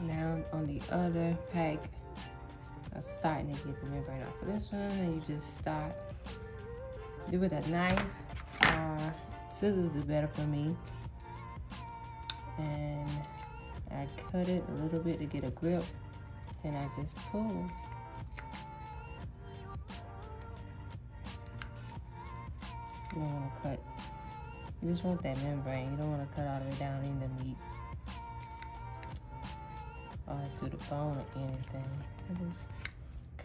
Now on the other pack, I'm starting to get the membrane off of this one, and you just start do with a knife. Uh, scissors do better for me, and I cut it a little bit to get a grip. Then I just pull. You don't want to cut. You just want that membrane. You don't want to cut all the way down in the meat or through the bone or anything. I just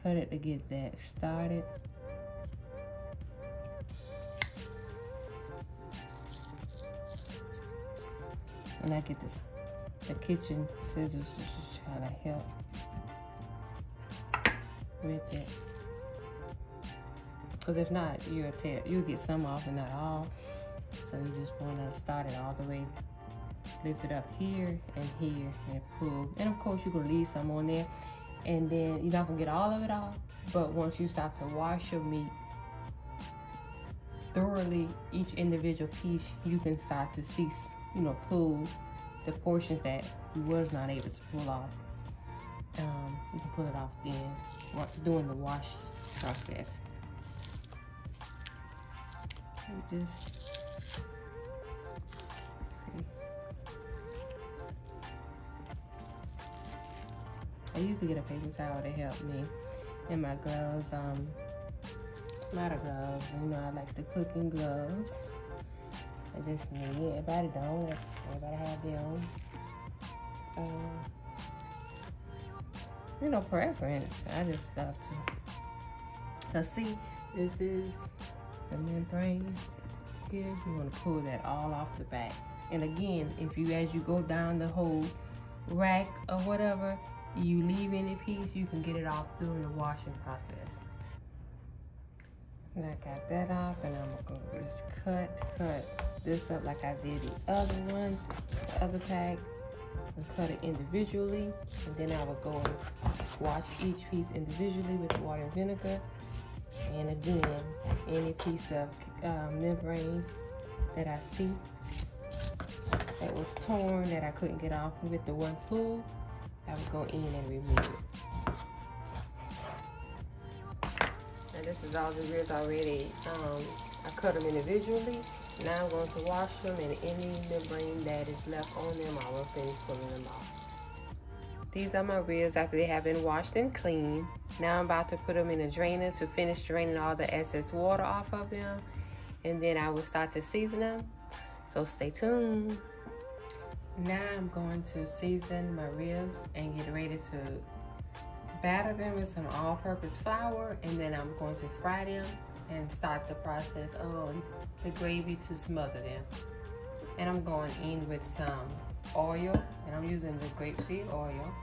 cut it to get that started. And I get this the kitchen scissors just trying to help with it. Because if not, you'll tear, you'll get some off and not all. So you just want to start it all the way, lift it up here and here and pull. And of course, you're to leave some on there. And then you're not to get all of it off. But once you start to wash your meat thoroughly, each individual piece, you can start to see, you know, pull the portions that you was not able to pull off. Um, you can pull it off then, doing the wash process. You just I used to get a paper towel to help me and my gloves. Um, not a glove, you know, I like the cooking gloves. I just me. Everybody don't. Everybody have their own, um, you know, preference. I just love to. Let's see, this is the membrane here. You want to pull that all off the back. And again, if you, as you go down the whole rack or whatever, you leave any piece, you can get it off during the washing process. And I got that off and I'm gonna go just cut, cut this up like I did the other one, the other pack, and cut it individually. And then I will go and wash each piece individually with water and vinegar. And again, any piece of um, membrane that I see that was torn that I couldn't get off with the one pull, I would go in and remove it. And this is all the ribs already. Um, I cut them individually. Now I'm going to wash them and any membrane that is left on them, I will finish pulling them off. These are my ribs after they have been washed and cleaned. Now I'm about to put them in a drainer to finish draining all the excess water off of them. And then I will start to season them. So stay tuned. Now I'm going to season my ribs and get ready to batter them with some all-purpose flour. And then I'm going to fry them and start the process on the gravy to smother them. And I'm going in with some oil, and I'm using the grapeseed oil.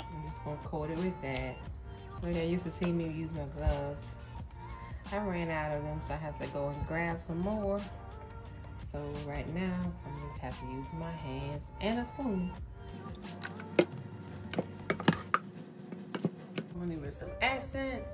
I'm just gonna coat it with that. Like I used to see me use my gloves. I ran out of them, so I have to go and grab some more. So right now, I just have to use my hands and a spoon. I'm gonna give it some accent.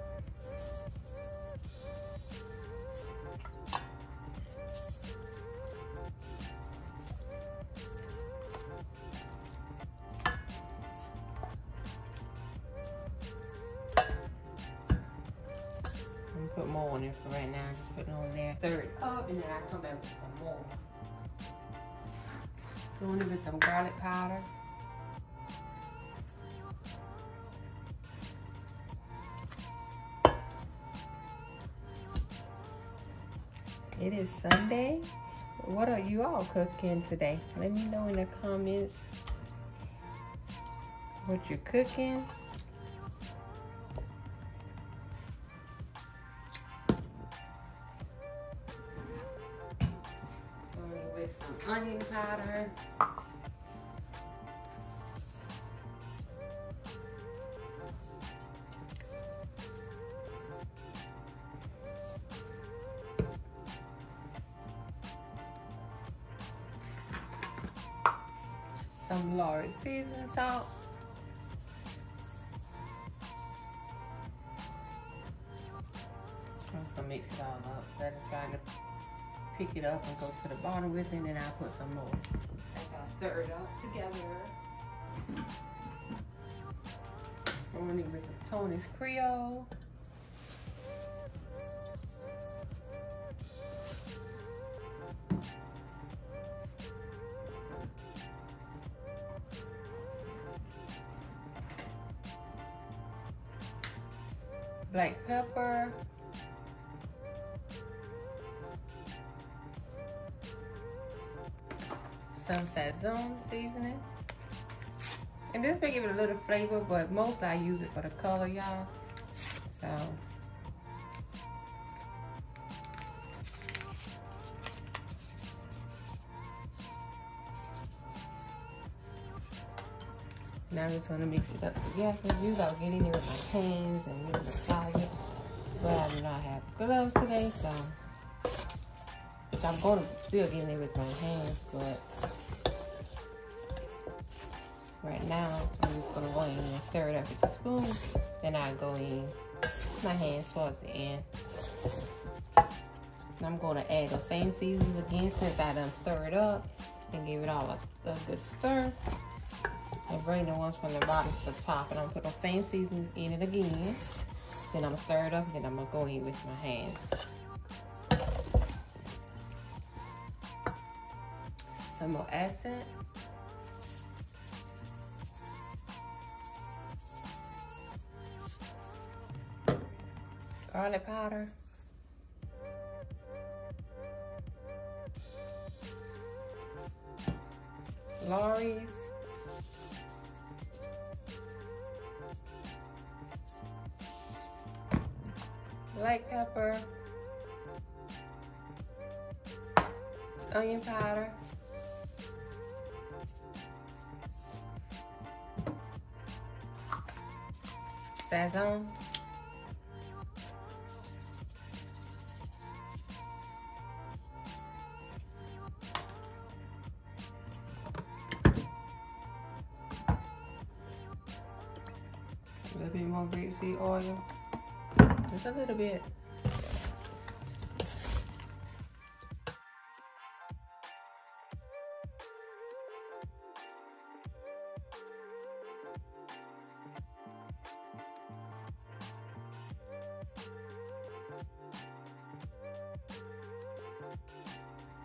Doing it with some garlic powder. It is Sunday. What are you all cooking today? Let me know in the comments what you're cooking. Lawry's seasoning salt. I'm just gonna mix it all up instead of trying to pick it up and go to the bottom with it, and then I'll put some more. I stir it up together. I'm gonna need some Tony's Creole. But mostly I use it for the color, y'all. So. Now I'm just gonna mix it up together. Usually I'll get in there with my hands and use the fire. But I do not have gloves today, so I'm going to still get in there with my hands, but now I'm just gonna go in and stir it up with the spoon. Then I go in my hands towards the end. And I'm gonna add the same seasonings again since I done stir it up and give it all a, a good stir. And bring the ones from the bottom to the top. And I'm gonna put the same seasonings in it again. Then I'm gonna stir it up and then I'm gonna go in with my hands. Some more accent. Garlic powder. Lawry's. Black pepper. Onion powder. Sazon. Oil. Just a little bit.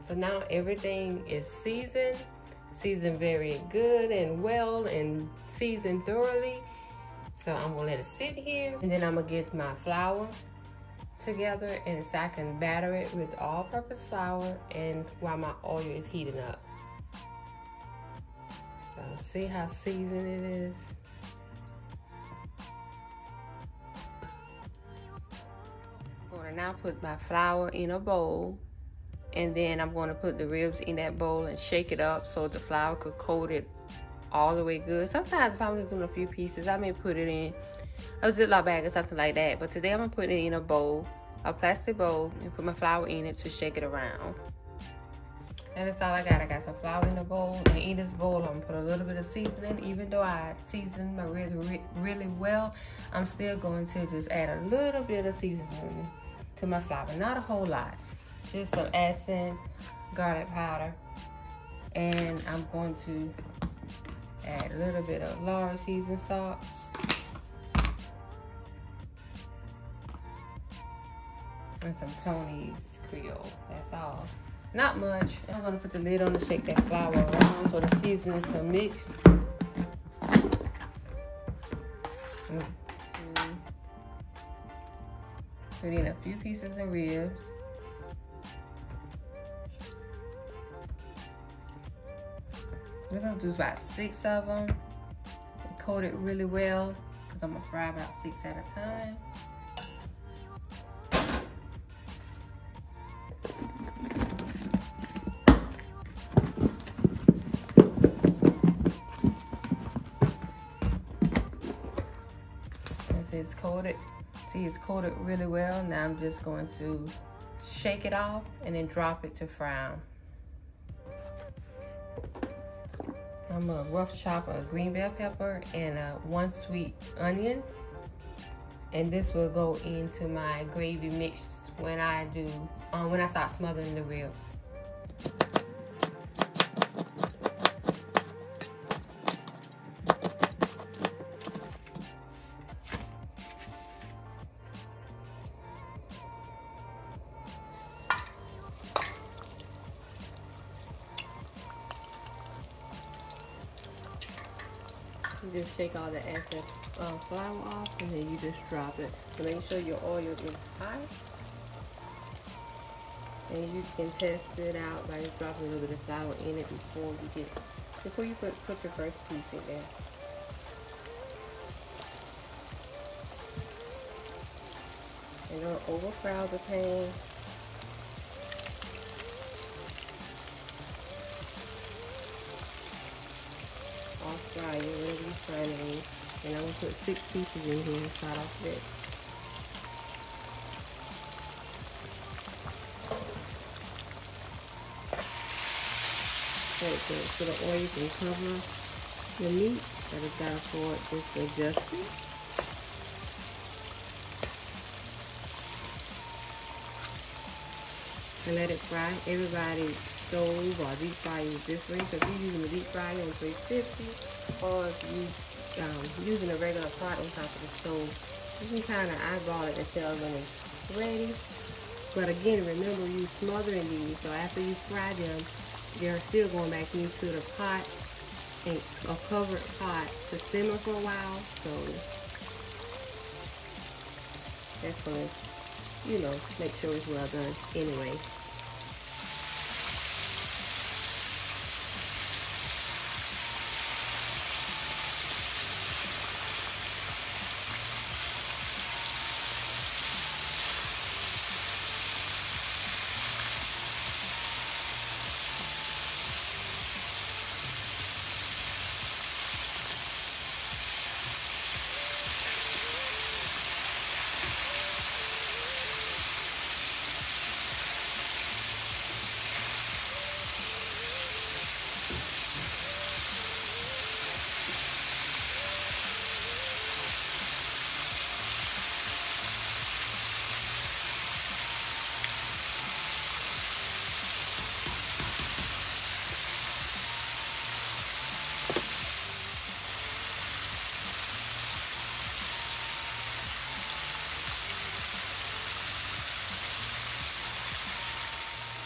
So now everything is seasoned, seasoned very good and well and seasoned thoroughly. So I'm gonna let it sit here and then I'm gonna get my flour together and so I can batter it with all-purpose flour and while my oil is heating up. So see how seasoned it is? I'm gonna now put my flour in a bowl and then I'm gonna put the ribs in that bowl and shake it up so the flour could coat it all the way good. Sometimes if I'm just doing a few pieces, I may put it in a Ziploc bag or something like that. But today I'm gonna put it in a bowl, a plastic bowl, and put my flour in it to shake it around. And that's all I got. I got some flour in the bowl. And in this bowl, I'm gonna put a little bit of seasoning. Even though I seasoned my ribs re really well, I'm still going to just add a little bit of seasoning to my flour. Not a whole lot. Just some accent, garlic powder. And I'm going to Add a little bit of Lawry's seasoned salt. And some Tony's Creole. That's all. Not much. I'm gonna put the lid on to shake that flour around so the seasonings can mix. Mm. Put in a few pieces of ribs. We're gonna do about six of them. And coat it really well because I'm gonna fry about six at a time. it's coated see it's coated really well now I'm just going to shake it off and then drop it to fry I'm a rough chop a green bell pepper and a one sweet onion. And this will go into my gravy mix when I do, um, when I start smothering the ribs. You just shake all the excess uh, flour off and then you just drop it. So make sure your oil is high. And you can test it out by just dropping a little bit of flour in it before you get before you put put your first piece in there. And don't overcrowd the pan. To put six pieces in here and start off this. Right there, so the oil can cover the meat. I just got for it just adjusting. And let it fry. Everybody stove or deep fryer is different. If you're using a deep fryer on 350 or if you um, using a regular pot on top of the stove, you can kind of eyeball it until when it's ready. But again, remember you smothering these, so after you fry them, they're still going back into the pot and a covered pot to simmer for a while. So that's going to, you know, make sure it's well done anyway.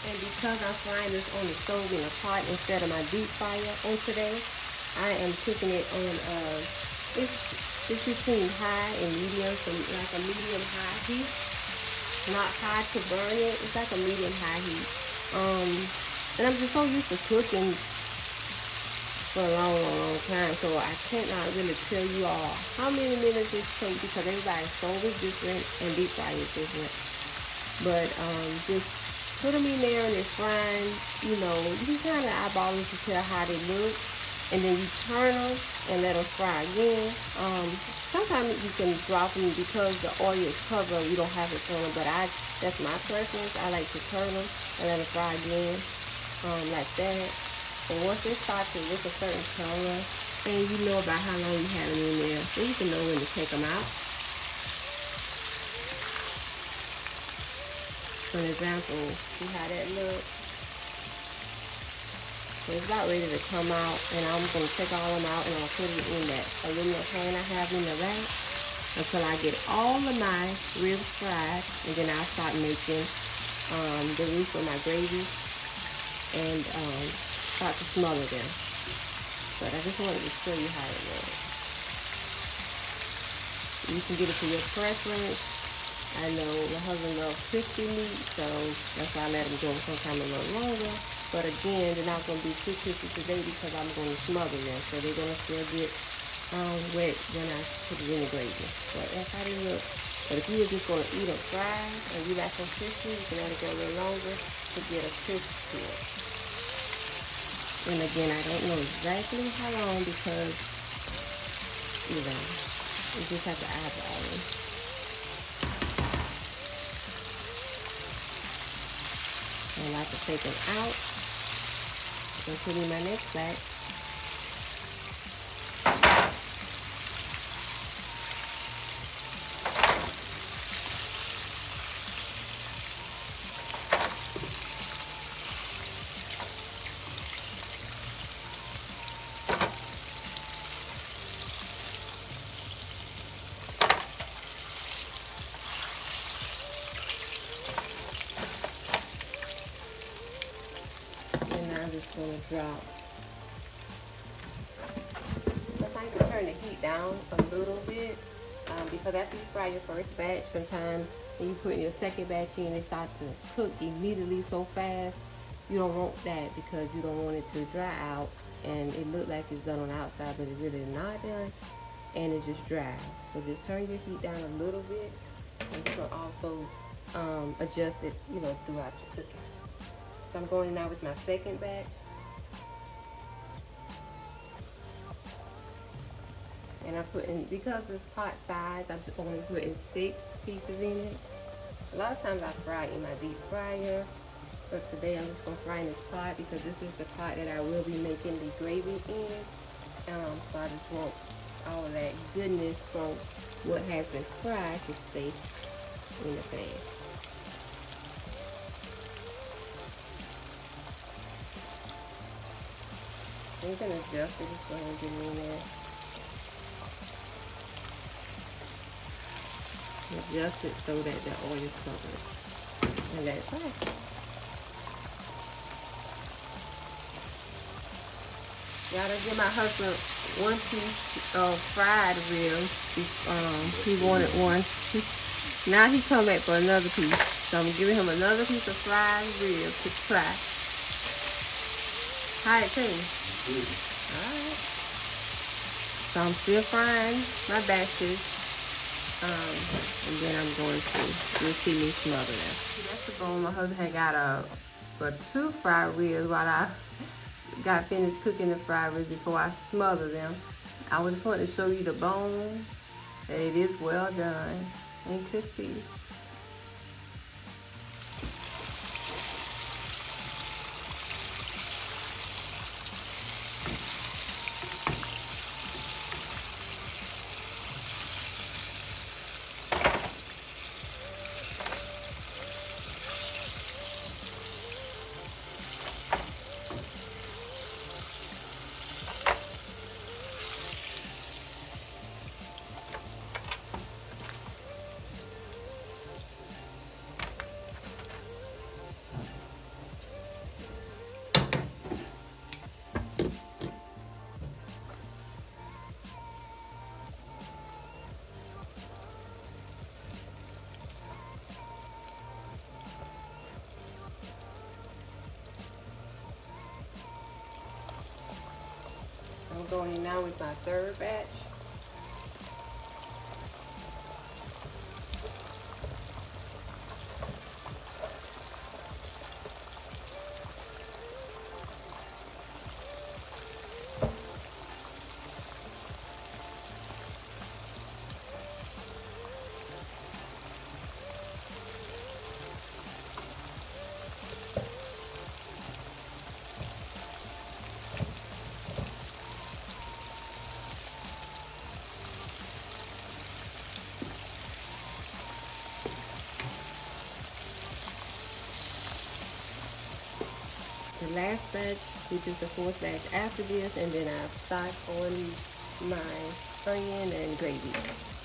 And because I'm frying this on the stove in a pot instead of my deep fryer on today, I am cooking it on, uh, it's, it's between high and medium, so like a medium high heat. Not high to burn it, it's like a medium high heat. Um, and I'm just so used to cooking for a long, long, long time, so I cannot really tell you all how many minutes it takes because everybody's stove is different and deep fry is different. But um, just put them in there and they're frying, you know, you can kind of eyeball them to tell how they look. And then you turn them and let them fry again. Um, sometimes you can drop them because the oil is covered. You don't have to turn them, but I that's my preference. I like to turn them and let them fry again, um, like that. And once they start to look a certain color, and you know about how long you have in there, then you can know when to take them out. For example, see how that looks? So it's about ready to come out, and I'm going to take all them out, and I'll put it in that aluminum pan I have in the back until I get all of my ribs fried, and then I'll start making um, the roux of my gravy and um, start to smother them. But I just wanted to show you how it looks. You can get it to your preference. I know my husband loves crispy meat, so that's why I let him go sometime a little longer. But again, they're not going to be too crispy today because I'm going to smother them. So they're going to still get um, wet when I put it in the gravy. But that's how they look. But if you're just going to eat them fried and you like them crispy, you can let it go a little longer to get a crisp to it. And again, I don't know exactly how long because, you know, you just have to eyeball them. I like to take it out and put in my next batch. Drop. Sometimes you turn the heat down a little bit um, because after you fry your first batch, sometimes when you put your second batch in, it starts to cook immediately so fast. You don't want that because you don't want it to dry out and it look like it's done on the outside, but it really not done, and it's just dry. So just turn your heat down a little bit, and you can also um, adjust it, you know, throughout your cooking. So I'm going now with my second batch. And I'm putting, because this pot size, I'm only putting six pieces in it. A lot of times I fry in my deep fryer. But today I'm just to fry in this pot because this is the pot that I will be making the gravy in. Um, so I just want all that goodness from what has been fried to stay in the pan. I'm to adjust it, just go ahead and get in there. Adjust it so that the oil is covered. And that's right. Gotta give my husband one piece of fried ribs. Um, he wanted one. now he come back for another piece. So I'm giving him another piece of fried ribs to try. How it taste? Alright. So I'm still frying my batches. Um, and then I'm going to, you'll see me smother them. That's the bone my husband had got a, for two fried ribs while I got finished cooking the fried ribs before I smother them. I just wanted to show you the bone, that it is well done and crispy. My third batch. The last batch, which is the fourth batch after this, and then I start on my onion and gravy.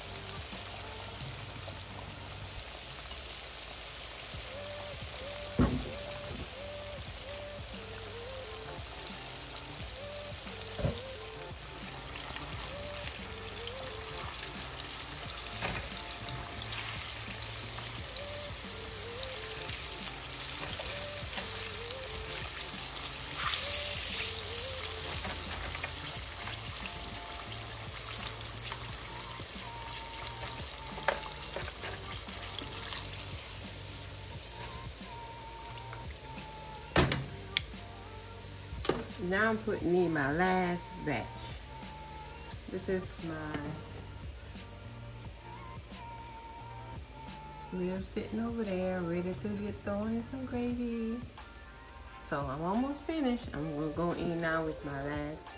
Now I'm putting in my last batch. This is my rib sitting over there, ready to get thrown in some gravy. So I'm almost finished. I'm gonna go in now with my last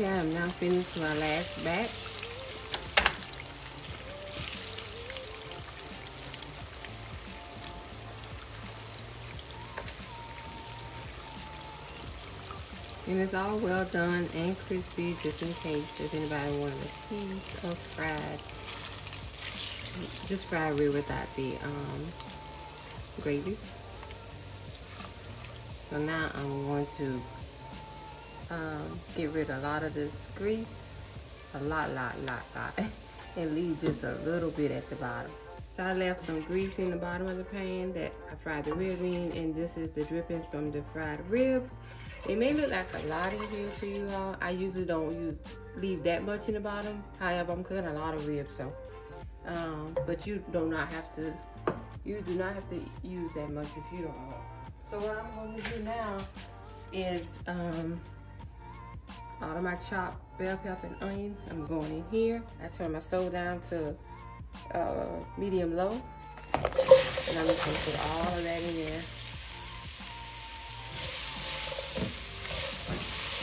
Okay, I'm now finished my last batch. And it's all well done and crispy, just in case if anybody wanted a piece of fried, just fried real without the um, gravy. So now I'm going to um, get rid of a lot of this grease, a lot, lot, lot, lot, and leave just a little bit at the bottom. So I left some grease in the bottom of the pan that I fried the ribs in, and this is the drippings from the fried ribs. It may look like a lot in here to you all. I usually don't use leave that much in the bottom. However, I'm cooking a lot of ribs, so. Um, but you do not have to, you do not have to use that much if you don't want. So what I'm going to do now is um, all of my chopped bell pepper and onion. I'm going in here. I turn my stove down to uh, medium low. And I'm just gonna put all of that in there.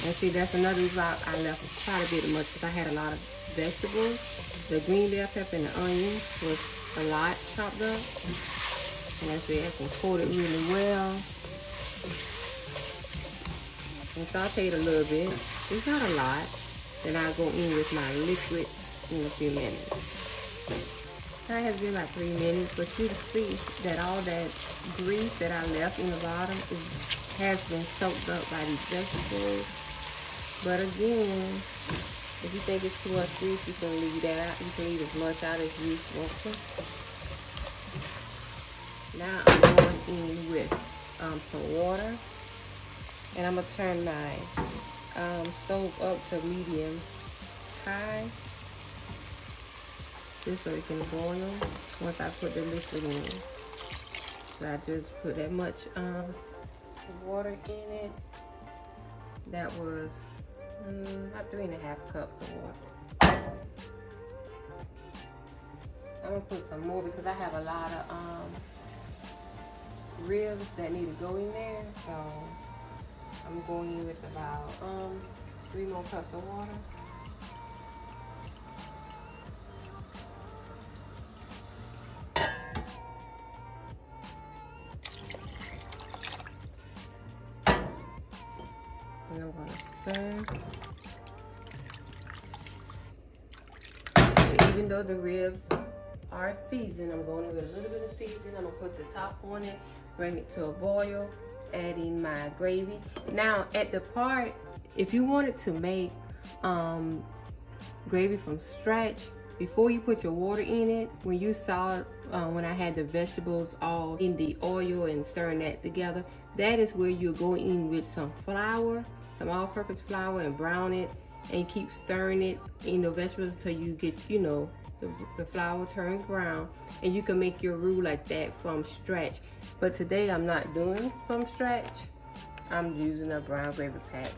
And see, that's another reason I left quite a bit much because I had a lot of vegetables. The green bell pepper and the onion was a lot chopped up. And that's where I can coat it really well. And saute it a little bit. It's not a lot. Then I'll go in with my liquid in a few minutes. That has been like three minutes, but you can see that all that grease that I left in the bottom is, has been soaked up by these vegetables but again, if you think it's too much grease, you can leave that out. You can leave as much out as you want to. Now I'm going in with um, some water. And I'm going to turn my um, stove up to medium high. Just so it can boil once I put the liquid in. So I just put that much um, water in it. That was Mm, about three and a half cups of water. I'm gonna put some more because I have a lot of um, ribs that need to go in there. So I'm going in with about um, three more cups of water. And I'm gonna stir. even though the ribs are seasoned, I'm going in with a little bit of seasoning. I'm gonna put the top on it, bring it to a boil, add in my gravy. Now at the part, if you wanted to make um, gravy from scratch, before you put your water in it, when you saw uh, when I had the vegetables all in the oil and stirring that together, that is where you're going in with some flour, some all-purpose flour and brown it and keep stirring it in the vegetables until you get, you know, the, the flour turns brown. And you can make your roux like that from scratch. But today I'm not doing from scratch. I'm using a brown gravy pack.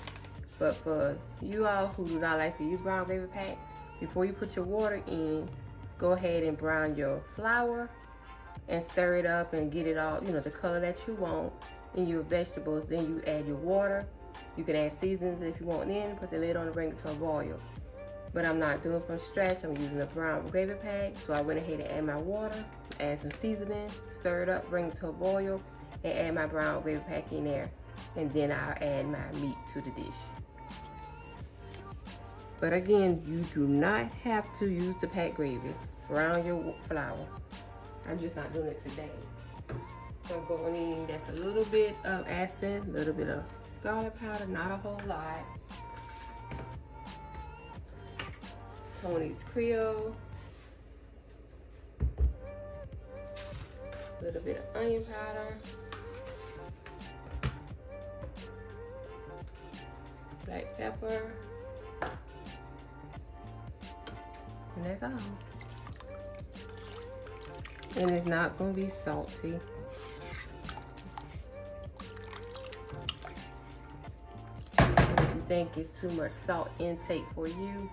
But for you all who do not like to use brown gravy pack, before you put your water in, go ahead and brown your flour and stir it up and get it all, you know, the color that you want in your vegetables. Then you add your water you can add seasons if you want in, put the lid on and bring it to a boil. But I'm not doing from scratch. I'm using a brown gravy pack. So I went ahead and add my water, add some seasoning, stir it up, bring it to a boil, and add my brown gravy pack in there. And then I'll add my meat to the dish. But again, you do not have to use the pack gravy. Brown your flour. I'm just not doing it today. So I'm going in, that's a little bit of acid, a little bit of garlic powder, not a whole lot. Tony's Creole. A little bit of onion powder. Black pepper. And that's all. And it's not gonna be salty. think it's too much salt intake for you,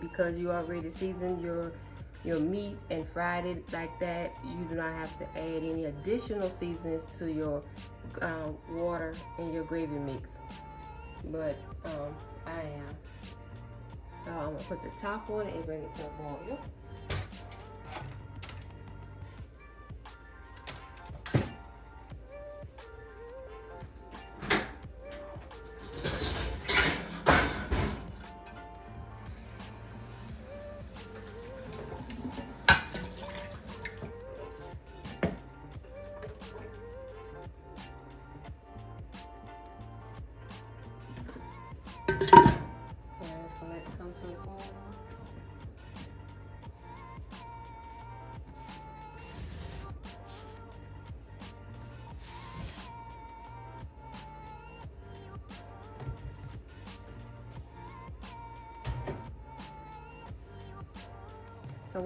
because you already seasoned your your meat and fried it like that, you do not have to add any additional seasonings to your uh, water and your gravy mix. but um, I am. I'm gonna put the top on and bring it to a boil.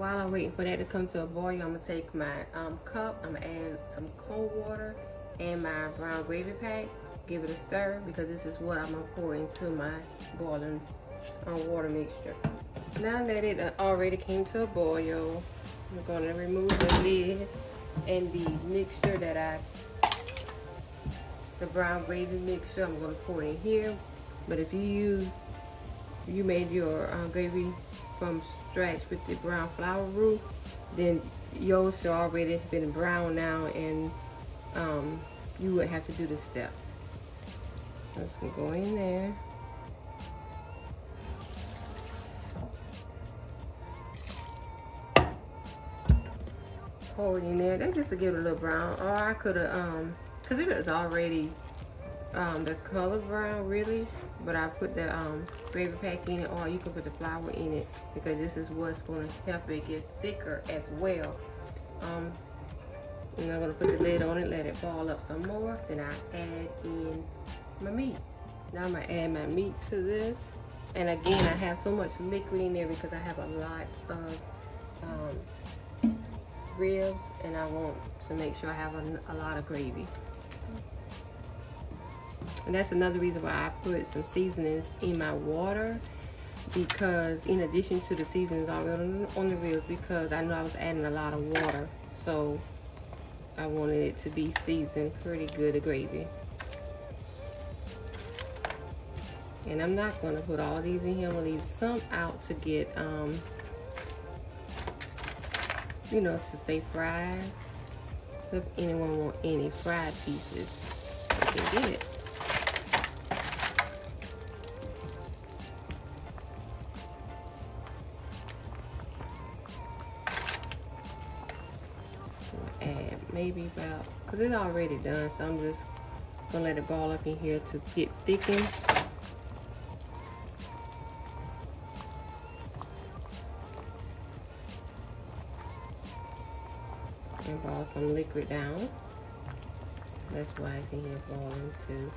While I'm waiting for that to come to a boil, I'm gonna take my um, cup, I'm gonna add some cold water and my brown gravy pack, give it a stir because this is what I'm gonna pour into my boiling uh, water mixture. Now that it uh, already came to a boil, I'm gonna remove the lid and the mixture that I, the brown gravy mixture, I'm gonna pour in here. But if you use, you made your uh, gravy from scratch with the brown flour roux, then yours should already have been brown now and um, you would have to do the step. So it's gonna go in there. Pour it in there. That's just to give it a little brown. Or I could have, um, cause it was already um, the color brown really, but I put the um, gravy pack in it or you can put the flour in it because this is what's going to help it get thicker as well. Um, and I'm going to put the lid on it, let it ball up some more. Then I add in my meat. Now I'm going to add my meat to this. And again, I have so much liquid in there because I have a lot of um, ribs and I want to make sure I have a, a lot of gravy. And that's another reason why I put some seasonings in my water because in addition to the seasonings already on the ribs because I know I was adding a lot of water. So I wanted it to be seasoned pretty good, the gravy. And I'm not going to put all these in here. I'm going to leave some out to get, um, you know, to stay fried. So if anyone want any fried pieces, you can get it. Maybe about, because it's already done, so I'm just gonna let it ball up in here to get thickened. And ball some liquid down. That's why it's in here boiling too.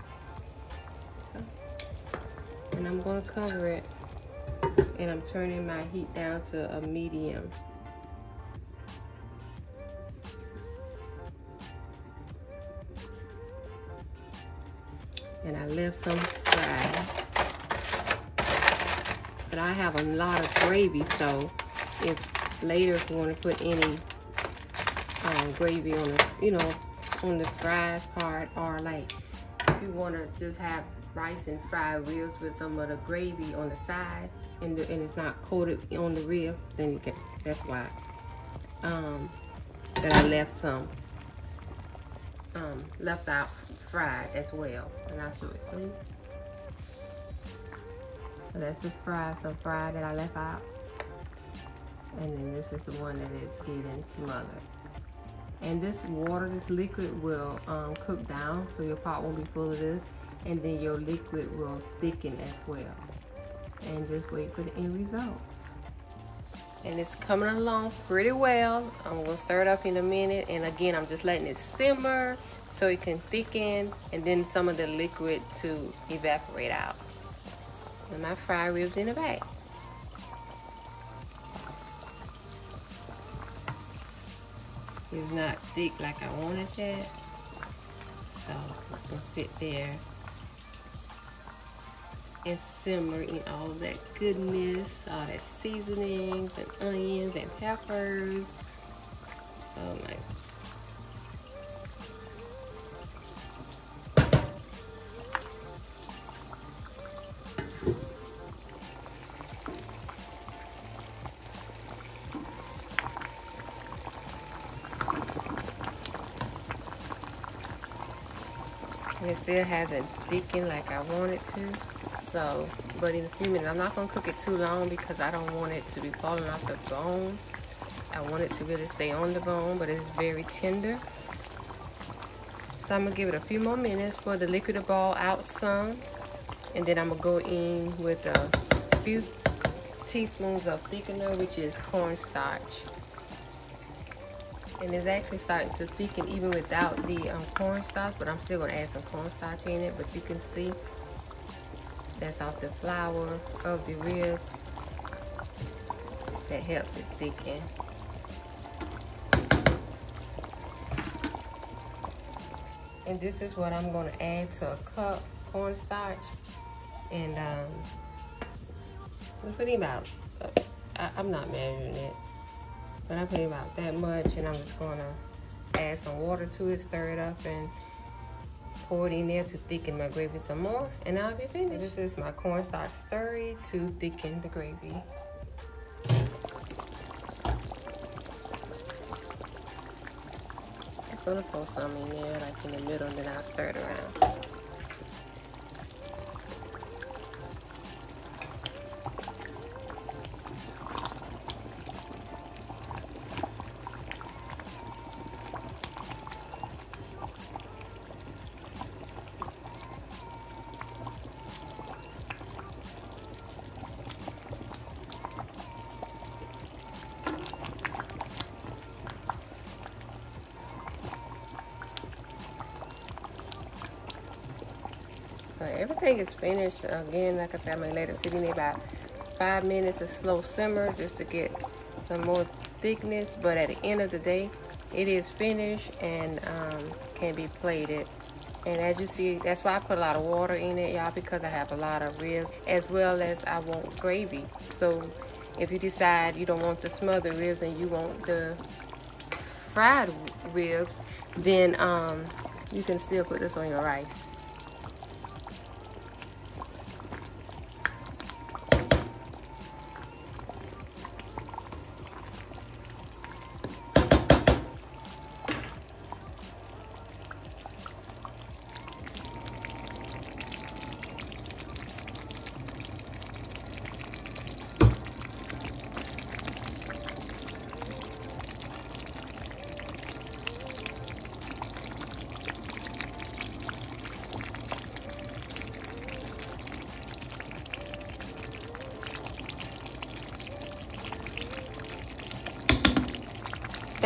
And I'm gonna cover it and I'm turning my heat down to a medium. I left some fried. But I have a lot of gravy, so if later if you want to put any um, gravy on the, you know, on the fried part, or like if you want to just have rice and fried ribs with some of the gravy on the side, and, the, and it's not coated on the rib, then you can. That's why. Um, that I left some um, left out fried as well. And I'll show it to you. So that's the fried, some fried that I left out. And then this is the one that is getting smothered. And this water, this liquid will um, cook down so your pot won't be full of this. And then your liquid will thicken as well. And just wait for the end results. And it's coming along pretty well. I'm gonna stir it up in a minute. And again, I'm just letting it simmer so it can thicken and then some of the liquid to evaporate out. And my fry ribs in the bag. It's not thick like I wanted that. So it's gonna sit there and simmer in all that goodness, all that seasonings and onions and peppers. Oh my still hasn't thickened like I wanted to. So, but in a few minutes, I'm not gonna cook it too long because I don't want it to be falling off the bone. I want it to really stay on the bone, but it's very tender. So I'm gonna give it a few more minutes for the liquid to ball out some. And then I'm gonna go in with a few teaspoons of thickener, which is cornstarch. And it's actually starting to thicken even without the um, cornstarch, but I'm still gonna add some cornstarch in it. But you can see that's off the flour of the ribs. That helps it thicken. And this is what I'm gonna add to a cup cornstarch. And um, pretty about, uh, I, I'm not measuring it, but I put about that much and I'm just gonna add some water to it, stir it up and pour it in there to thicken my gravy some more and I'll be finished. This is my cornstarch slurry to thicken the gravy. Just gonna pour some in there like in the middle and then I'll stir it around. Finished. Again, like I said, I'm gonna let it sit in there about five minutes of slow simmer just to get some more thickness. But at the end of the day, it is finished and um, can be plated. And as you see, that's why I put a lot of water in it, y'all, because I have a lot of ribs, as well as I want gravy. So if you decide you don't want the smothered ribs and you want the fried ribs, then um, you can still put this on your rice.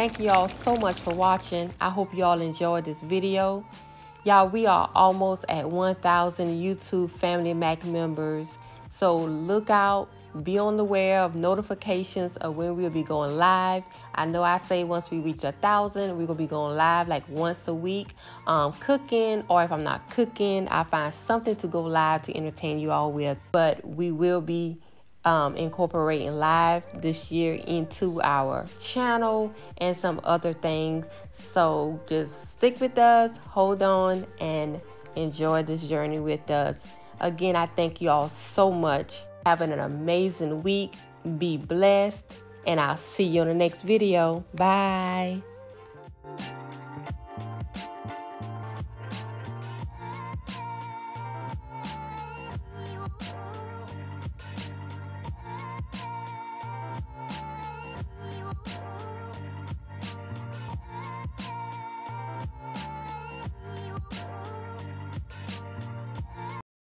Thank you all so much for watching. I hope you all enjoyed this video. Y'all, we are almost at 1,000 YouTube Family Mac members. So look out, be on the aware of notifications of when we'll be going live. I know I say once we reach a thousand, we're gonna be going live like once a week, um, cooking, or if I'm not cooking, I find something to go live to entertain you all with. But we will be um, incorporating live this year into our channel and some other things. So just stick with us, hold on, and enjoy this journey with us. Again, I thank you all so much. Having an amazing week. Be blessed, and I'll see you on the next video. Bye.